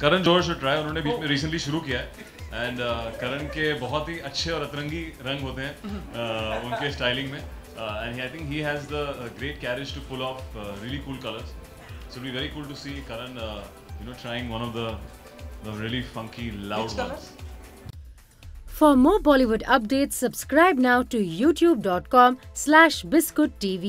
Karan Johar should try उन्होंने बीच में recently शुरू किया है। एंड uh, करण के बहुत ही अच्छे और अतरंगी रंग होते हैं mm-hmm. uh, उनके स्टाइलिंग में। And I think he has the great courage to pull off really cool colours so be very cool to see Karan you know trying one of the the really funky loud ones. For more Bollywood updates, subscribe now to youtube.com slash biscuittv.